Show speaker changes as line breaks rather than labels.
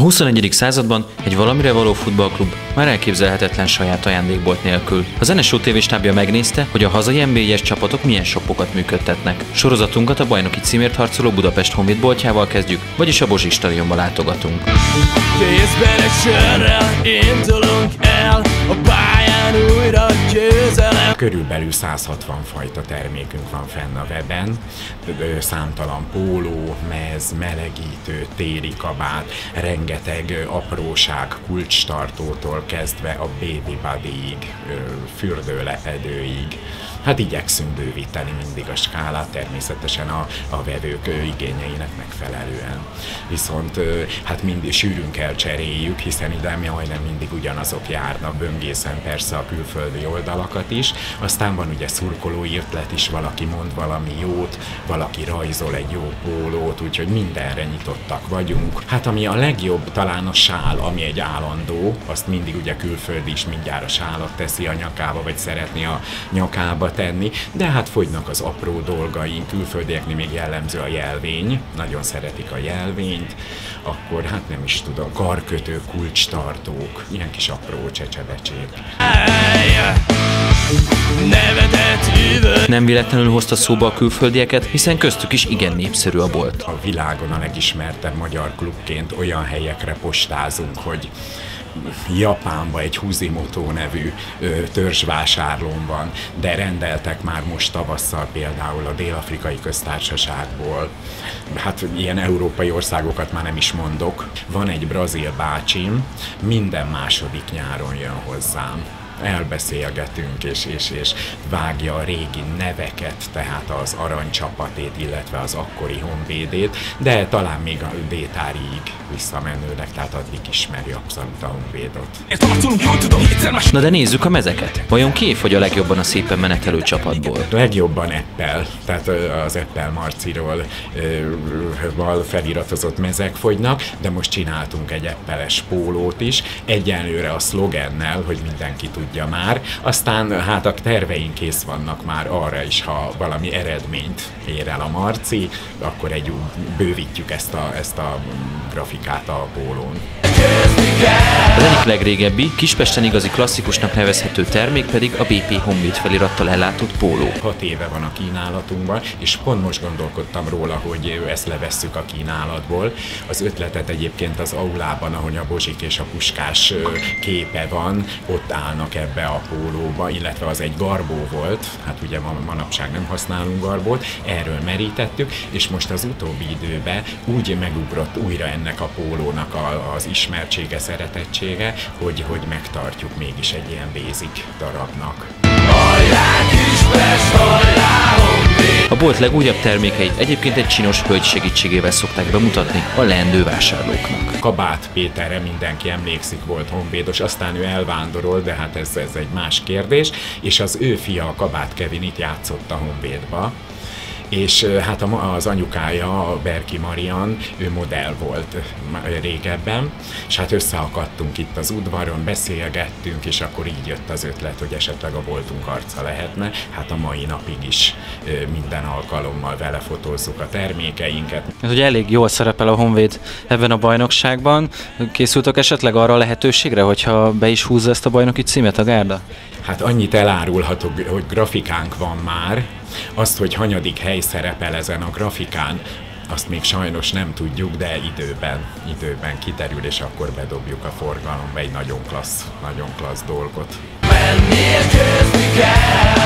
21. században egy valamire való futballklub már elképzelhetetlen saját ajándékbolt nélkül. A Zenesó TV stábja megnézte, hogy a hazai nba csapatok milyen shoppokat működtetnek. Sorozatunkat a bajnoki címért harcoló Budapest Honvéd boltjával kezdjük, vagyis a Bozsi stadionba látogatunk. Kézben egy sörrel indulunk el,
a győzelem. Körülbelül 160 fajta termékünk van fenn a weben, számtalan póló, mez, melegítő, téri kabát, rengeteg apróság, kulcstartótól kezdve a baby bodyig, fürdőlepedőig. Hát igyekszünk bővíteni mindig a skálát, természetesen a, a vevők igényeinek megfelelően. Viszont hát mindig sűrűn kell cseréljük, hiszen ide majdnem mindig ugyanazok járnak, böngészen persze a külföldi oldalakat is. Aztán van ugye szurkoló írtlet is, valaki mond valami jót, valaki rajzol egy jó pólót, úgyhogy mindenre nyitottak vagyunk. Hát ami a legjobb talán a sál, ami egy állandó, azt mindig ugye külföldi is mindjárt a sálat teszi a nyakába, vagy szeretni a nyakába tenni, de hát fogynak az apró dolgaink, külföldieknél még jellemző a jelvény, nagyon szeretik a jelvényt, akkor hát nem is tudom, karkötő, kulcstartók, ilyen kis apró csecsebecsék.
Nem véletlenül hozta szóba a külföldieket, hiszen köztük is igen népszerű a bolt.
A világon a legismertebb magyar klubként olyan helyekre postázunk, hogy Japánba egy Huzimoto nevű törzsvásárlón van, de rendeltek már most tavasszal például a Dél-Afrikai Köztársaságból. Hát ilyen európai országokat már nem is mondok. Van egy brazil bácsim, minden második nyáron jön hozzám elbeszélgetünk, és, és, és vágja a régi neveket, tehát az aranycsapatét, illetve az akkori honvédét, de talán még a Détáriig visszamenőleg, tehát addig ismeri abszolút a honvédot.
Na de nézzük a mezeket. Vajon ki fogy a legjobban a szépen menetelő csapatból?
Legjobban Eppel, tehát az Eppel Marciról val feliratozott mezek fogynak, de most csináltunk egy Eppeles pólót is, egyenlőre a szlogennel, hogy mindenki tud tudja már. Aztán hát a terveink kész vannak már arra is, ha valami eredményt ér el a Marci, akkor egy bővítjük ezt a, ezt a grafikát a pólón.
Az egyik legrégebbi, Kispesten igazi klasszikusnak nevezhető termék pedig a BP Honvéd felirattal ellátott póló.
Hat éve van a kínálatunkban, és pont most gondolkodtam róla, hogy ezt levesszük a kínálatból. Az ötletet egyébként az aulában, ahogy a Bozsik és a Puskás képe van, ott állnak ebbe a pólóba, illetve az egy garbó volt, hát ugye manapság nem használunk garbót, erről merítettük, és most az utóbbi időben úgy megugrott újra ennek a pólónak az ismertsége, szeretettsége, hogy, hogy megtartjuk mégis egy ilyen basic darabnak.
A bolt legújabb termékeit egyébként egy csinos hölgy segítségével szokták bemutatni a leendő vásárlóknak.
Kabát Péterre mindenki emlékszik, volt honvédos, aztán ő elvándorol, de hát ez, ez egy más kérdés, és az ő fia, a Kabát Kevin itt játszott a honvédba, és hát az anyukája, a Berki Marian, ő modell volt régebben, és hát összeakadtunk itt az udvaron, beszélgettünk, és akkor így jött az ötlet, hogy esetleg a voltunk arca lehetne. Hát a mai napig is minden alkalommal vele fotózzuk a termékeinket.
Ez ugye elég jól szerepel a Honvéd ebben a bajnokságban. Készültek esetleg arra a lehetőségre, hogyha be is húzza ezt a bajnoki címet a Gárda?
Hát annyit elárulhatok, hogy grafikánk van már, azt, hogy hanyadik hely szerepel ezen a grafikán, azt még sajnos nem tudjuk, de időben, időben kiterül, és akkor bedobjuk a forgalomba egy nagyon klassz, nagyon klassz dolgot. Mennél kell